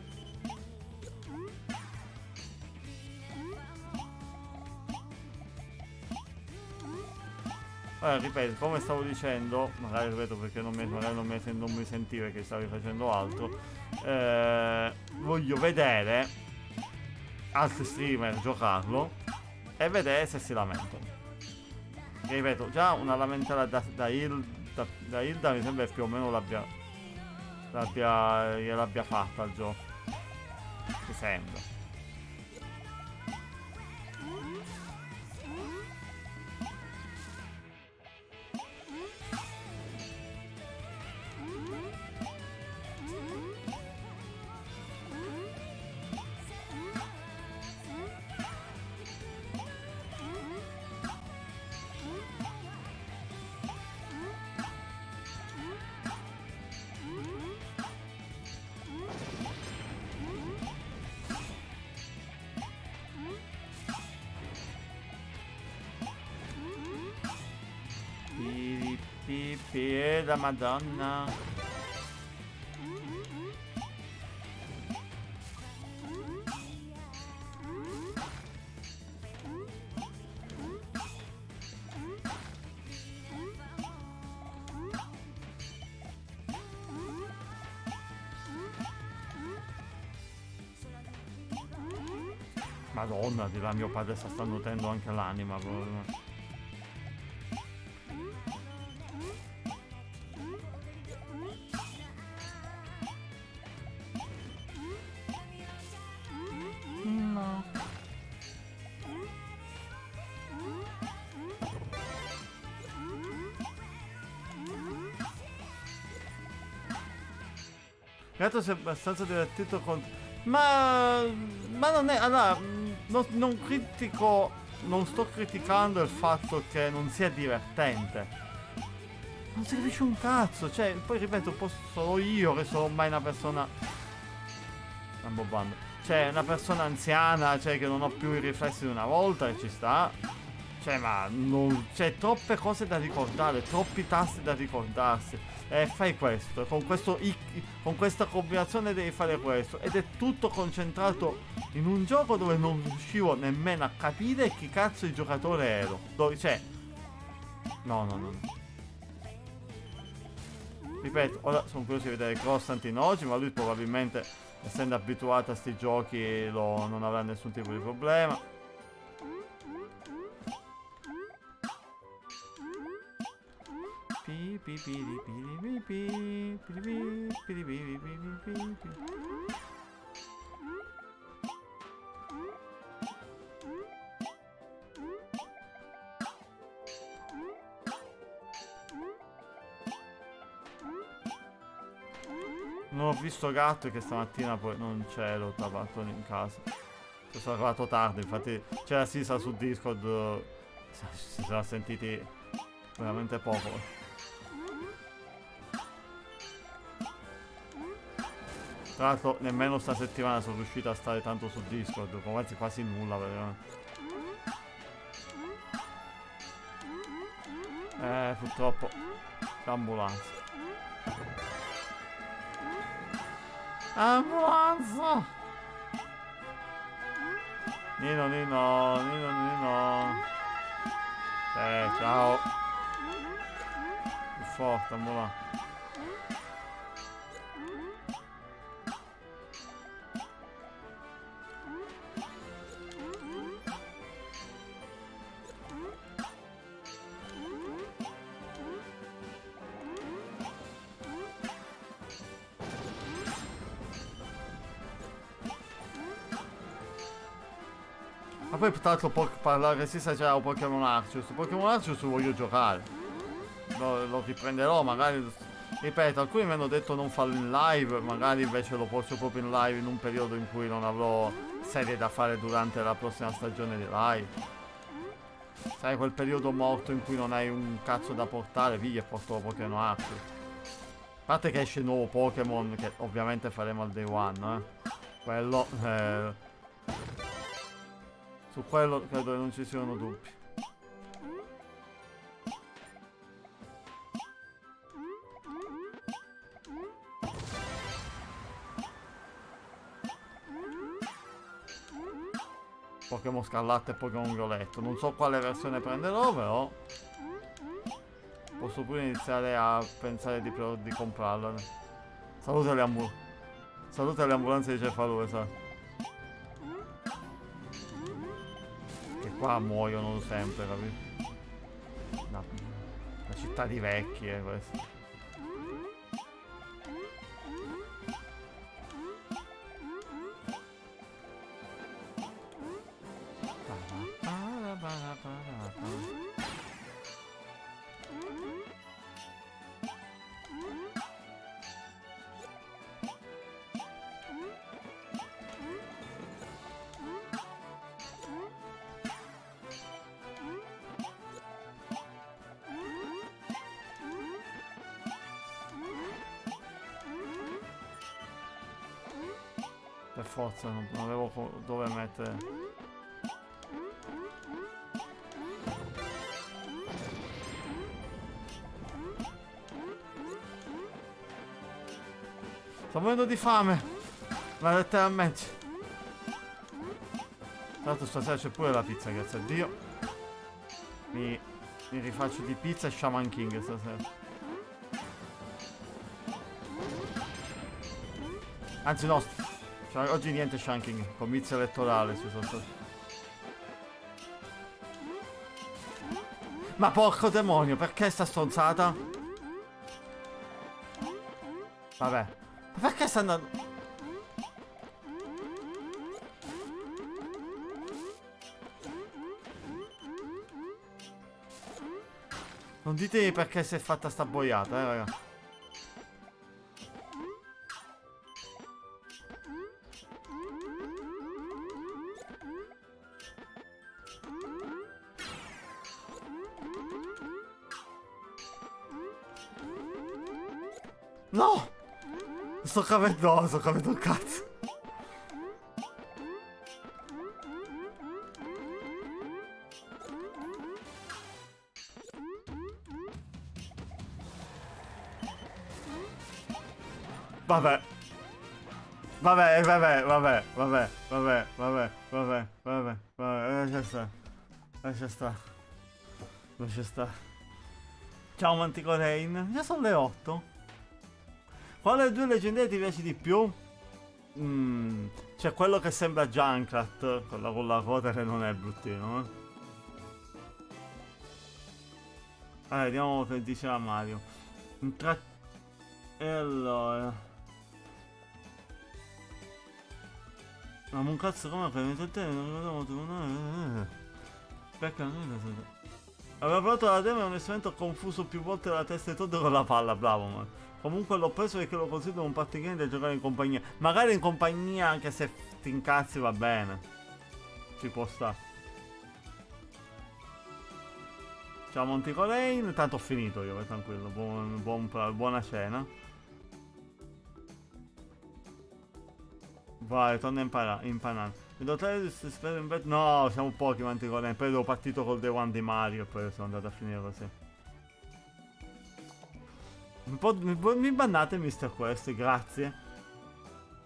Allora, ripeto, come stavo dicendo, magari ripeto perché non mi, non mi, non mi sentivi che stavi facendo altro, eh, voglio vedere altri streamer giocarlo e vedere se si lamentano. Perché, ripeto, già una lamentela da, da, Il- da, da Hilda mi sembra più o meno l'abbia, l'abbia, gliel'abbia fatta al gioco. Mi sembra. Pieda madonna. Madonna, dirà mio padre sta starnutendo anche l'anima proprio. Gatto si è abbastanza divertito con... Ma... Ma non è... Allora, mh, non, non critico... Non sto criticando il fatto che non sia divertente. Non si capisce un cazzo. Cioè, poi ripeto, un po' solo io che sono ormai una persona... Bobbando. Cioè, una persona anziana, cioè che non ho più i riflessi di una volta e ci sta. Cioè, ma non... C'è troppe cose da ricordare, troppi tasti da ricordarsi. E fai questo, con, questo con questa combinazione devi fare questo. Ed è tutto concentrato in un gioco dove non riuscivo nemmeno a capire chi cazzo di giocatore ero. Dove, cioè... No, no, no. Ripeto, ora sono curioso di vedere Constantine oggi, ma lui probabilmente, essendo abituato a sti giochi, lo- non avrà nessun tipo di problema. Non ho visto gatto che stamattina poi non c'ero, tabato in casa. Cioè, Sono arrivato tardi, infatti c'era Sisa su Discord. eh, Si sono sentiti veramente poco. Tra l'altro nemmeno sta settimana sono riuscito a stare tanto su Discord, anzi quasi nulla veramente. Eh, purtroppo. L'ambulanza. Ambulanza! Nino, Nino, Nino, Nino. Eh, ciao. Più forte, ambulanza. L'altro può parlare si sa già Pokémon Arceus. Pokémon Arceus voglio giocare. Lo, lo riprenderò, magari. Ripeto, alcuni mi hanno detto non farlo in live, magari invece lo porto proprio in live in un periodo in cui non avrò serie da fare durante la prossima stagione di live. Sai quel periodo morto in cui non hai un cazzo da portare, via e porto Pokémon Arceus. A parte che esce il nuovo Pokémon, che ovviamente faremo al day one, eh. Quello, eh, su quello credo che non ci siano dubbi. Pokémon Scarlatto e Pokémon Violetto. Non so quale versione prenderò, però. Posso pure iniziare a pensare di, di comprarla. Salute le ambulanze. Salute le ambulanze di Cefalù, sa. Qua muoiono sempre, capito? Una, una città di vecchi, eh, questa. forza, non, non avevo dove mettere. Sto morendo di fame! Ma letteralmente! Tanto stasera c'è pure la pizza, grazie a Dio. Mi, mi rifaccio di pizza e Shaman King stasera. Anzi no, oggi niente Shaman King, comizio elettorale si sotto. Ma porco demonio, perché sta stronzata? Vabbè. Ma perché sta andando... Non ditemi perché si è fatta sta boiata, eh, raga. Sto capendo, no, sto capendo un cazzo. Vabbè. Vabbè, vabbè, vabbè, vabbè, vabbè, vabbè, vabbè, vabbè, vabbè, lascia sta. Lascia sta. Lascia sta. Ciao Manticore Già sono le 8. Quale due leggendarie ti piace di più? Mm, c'è quello che sembra Junkrat, quello con la coda che non è bruttino, eh. Allora, vediamo che diceva Mario. Tra... E allora... Ma un cazzo come che mi te non Perché non Aveva provato la demo e onestamente ho confuso più volte la testa di Todd con la palla, bravo man. Comunque l'ho preso perché lo considero un party da giocare in compagnia. Magari in compagnia anche se ti incazzi va bene. Ci può stare. Ciao Montico Lane, tanto ho finito io, vai tranquillo. Buon, buon, buona cena. Vai, torna a impanare. Il dottore si spera in No, siamo pochi Montico Lane. Poi ero partito col Day One di Mario e poi sono andato a finire così. Mi, mi bannate Mr. Quest, grazie.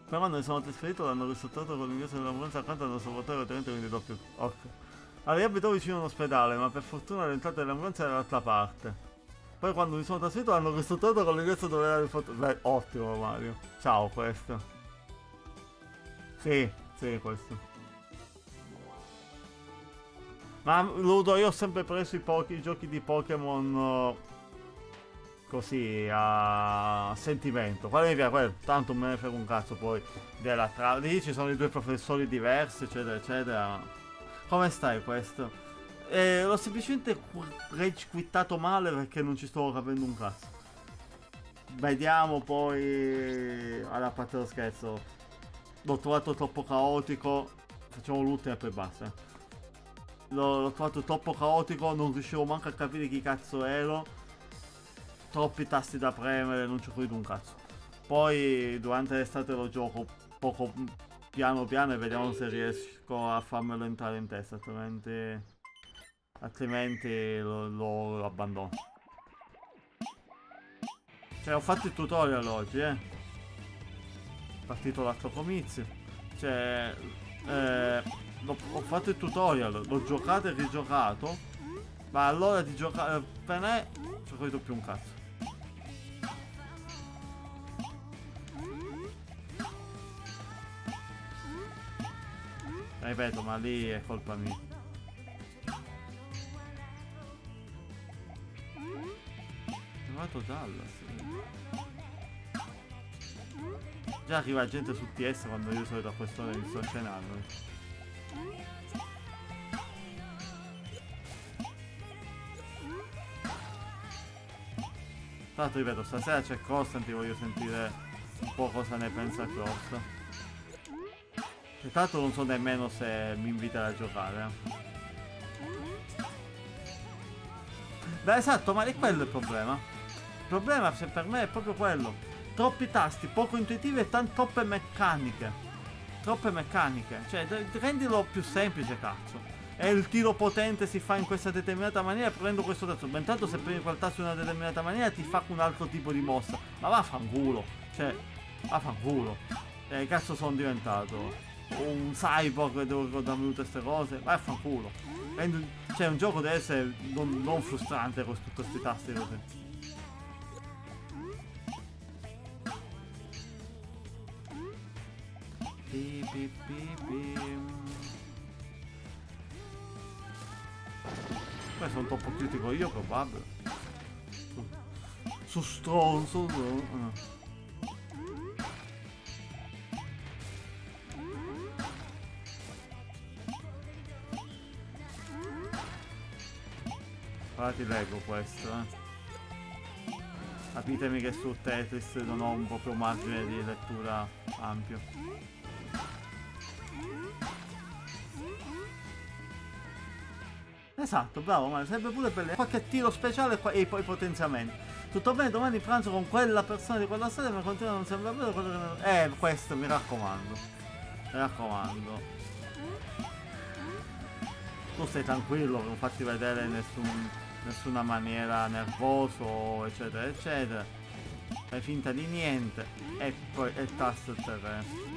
Ma quando mi sono trasferito l'hanno risultato con l'ingresso dell'ambulanza accanto hanno sopportato tenente quindi doppio. Ok. Allora io abitavo vicino a ma per fortuna l'entrata dell'ambulanza era dall'altra parte. Poi quando mi sono trasferito l'hanno ristrutturato con l'ingresso dove era il. Beh, ottimo Mario. Ciao questo. Sì, sì, questo. Ma Ludo, io ho sempre preso i, pochi, giochi di Pokémon uh, così a sentimento. Quale mi piace? Quello, tanto me ne frega un cazzo poi della trama. Lì ci sono i due professori diversi, eccetera, eccetera. Come stai questo? Eh, l'ho semplicemente rage quittato male perché non ci sto capendo un cazzo. Vediamo poi alla parte dello scherzo. L'ho trovato troppo caotico. Facciamo l'ultima e poi basta. L'ho, trovato troppo caotico, non riuscivo manco a capire chi cazzo ero troppi tasti da premere, non ci credo un cazzo. Poi durante l'estate lo gioco poco piano piano e vediamo se riesco a farmelo entrare in testa, altrimenti altrimenti lo, lo abbandono. Cioè ho fatto il tutorial oggi, eh. Partito l'altro comizio. Cioè eh, ho fatto il tutorial, l'ho giocato e rigiocato. Ma allora di giocare per me ci ho capito più un cazzo. Ripeto, ma lì è colpa mia. Trovato Dallas. Già arriva gente su TS quando io sono da quest'ora mi sto scenando. L'altro ripeto, stasera c'è Constant, voglio sentire un po' cosa ne pensa Cross. E tanto non so nemmeno se mi invita a giocare. Eh. Beh esatto, ma è quello il problema. Il problema per me è proprio quello. Troppi tasti, poco intuitivi e tan troppe meccaniche. Troppe meccaniche. Cioè, rendilo più semplice, cazzo. E il tiro potente si fa in questa determinata maniera, prendo questo tasto. Ma intanto se prendi quel tasto in una determinata maniera ti fa un altro tipo di mossa. Ma vaffanculo. Cioè, Vaffanculo. Eh, cazzo sono diventato? Un cyborg devo ricordarmi tutte queste cose? Vaffanculo. Cioè, un gioco deve essere non, non frustrante con tutti questi tasti così. Pi, pi. Beh, sono troppo critico io, probabile. Su, su stronzo. su- eh. Ora ti leggo questo, eh. Capitemi che su Tetris non ho un proprio margine di lettura ampio. Esatto, bravo, ma sarebbe pure bello. Qualche tiro speciale e poi potenziamenti. Tutto bene, domani pranzo con quella persona di quella serie, ma continua a non sembra vero quello che... Eh, questo, mi raccomando. Mi raccomando. Tu stai tranquillo, non fatti vedere in nessun, nessuna maniera nervoso, eccetera, eccetera. Fai finta di niente e poi e tasto il terreno.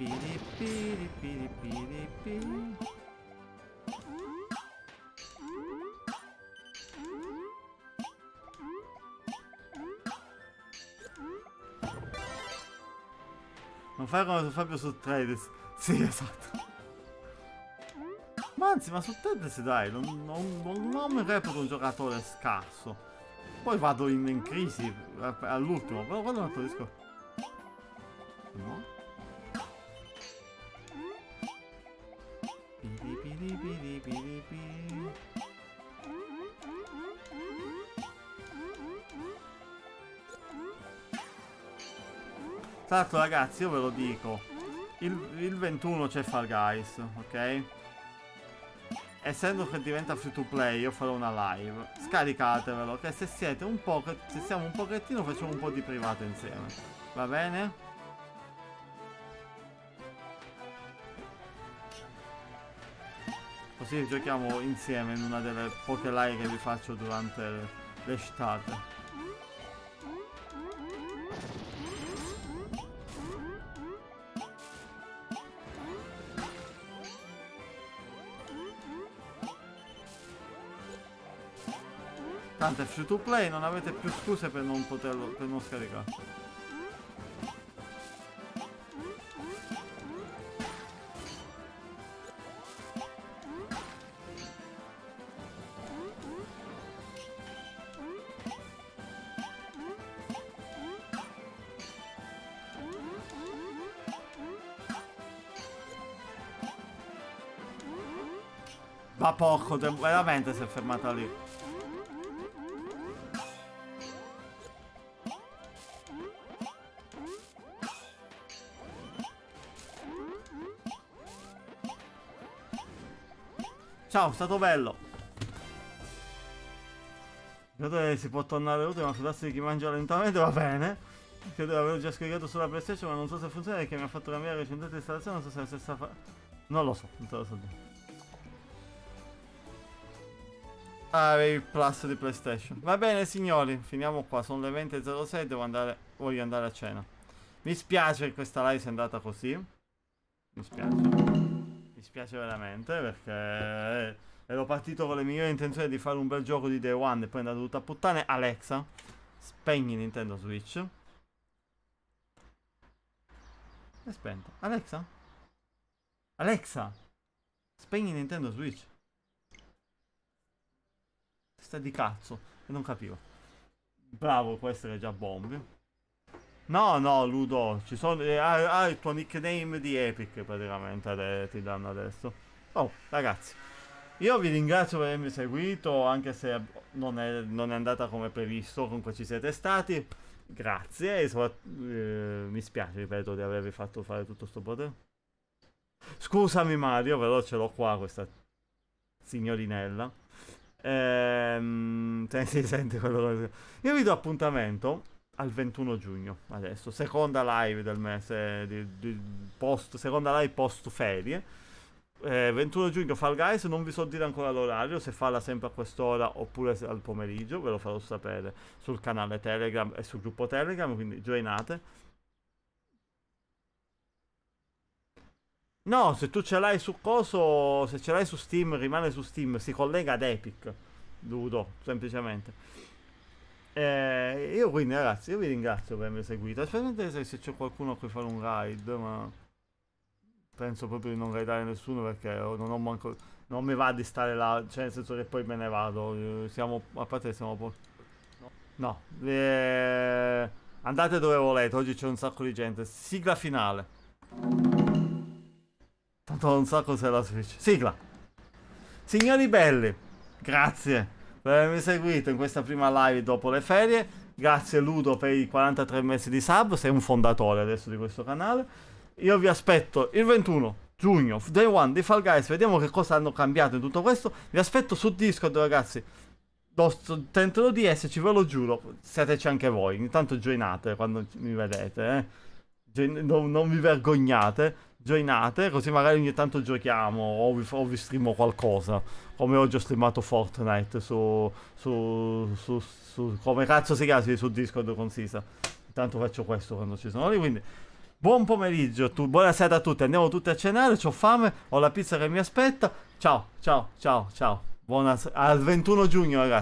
Piri piri piri piri piri. Non fai come su Fabio su Traders. Sì, esatto. Ma anzi, ma su Traders dai, non, non, non, non mi reputo un giocatore scarso. Poi vado in, in crisi all'ultimo, però quello è un altro discorso. No? Tra l'altro ragazzi io ve lo dico. Il, il 21 c'è Fall Guys Ok? Essendo che diventa free to play Io farò una live. Scaricatevelo Che se siete un po' Se siamo un pochettino facciamo un po' di privato insieme. Va bene? Così giochiamo insieme in una delle poche live che vi faccio durante l'estate Tanto è free to play, non avete più scuse per non poterlo, per non scaricare. Ma porco, de- veramente si è fermata lì. Ciao, è stato bello. Credo che si può tornare utile, ma fidarsi di chi mangia lentamente va bene. Credo di averlo già scaricato sulla PlayStation, ma non so se funziona perché mi ha fatto cambiare recentemente installazione, non so se è la stessa fa... Non lo so, non te lo so dire. Ah, avevi il plus di PlayStation. Va bene signori, finiamo qua, sono le 20.06, devo andare, voglio andare a cena. Mi spiace che questa live sia andata così. Mi spiace. Mi spiace veramente perché ero partito con le migliori intenzioni di fare un bel gioco di Day One e poi è andato tutto a puttane. Alexa, spegni Nintendo Switch. È spento. Alexa? Alexa, spegni Nintendo Switch. Sta di cazzo. E non capivo. Bravo, può essere già bombe. No, no, Ludo, ci sono. eh, ha, ha il tuo nickname di Epic praticamente ade- ti danno adesso. Oh, ragazzi. Io vi ringrazio per avermi seguito, anche se non è, non è andata come previsto, comunque ci siete stati. Grazie, e eh, mi spiace, ripeto, di avervi fatto fare tutto sto potere. Scusami Mario, però ce l'ho qua questa signorinella. Ehm, se si sente quello che... Io vi do appuntamento al 21 giugno, adesso, seconda live del mese, di, di post, seconda live post ferie. Eh, 21 giugno Fall Guys, non vi so dire ancora l'orario, se farla sempre a quest'ora oppure al pomeriggio, ve lo farò sapere sul canale Telegram e sul gruppo Telegram, quindi joinate. No, se tu ce l'hai su coso, se ce l'hai su Steam, rimane su Steam, si collega ad Epic, Ludo, semplicemente. Eh, io quindi ragazzi, io vi ringrazio per avermi seguito, specialmente se, c'è qualcuno a cui fare un ride, ma penso proprio di non raidare nessuno perché non ho manco, non mi va di stare là, cioè nel senso che poi me ne vado, siamo, a parte siamo po- No, eh, andate dove volete, oggi c'è un sacco di gente, sigla finale. Tanto non so cos'è la Switch. Sigla. Signori belli, grazie per avermi seguito in questa prima live dopo le ferie. Grazie Ludo per i 43 mesi di sub, sei un fondatore adesso di questo canale. Io vi aspetto il 21 giugno, day one di Fall Guys, vediamo che cosa hanno cambiato in tutto questo. Vi aspetto su Discord ragazzi. Tenterò di esserci, ve lo giuro. Siateci anche voi. Intanto joinate quando mi vedete. Eh. Non, non vi vergognate. Joinate, così magari ogni tanto giochiamo o vi, o vi streamo qualcosa. Come oggi ho streamato Fortnite su, su, su, su- Come cazzo si chiama su Discord con Sisa. Intanto faccio questo quando ci sono lì. Quindi buon pomeriggio, tu, buonasera a tutti. Andiamo tutti a cenare. Ho fame, ho la pizza che mi aspetta. Ciao, ciao, ciao, ciao. Buona, al 21 giugno, ragazzi.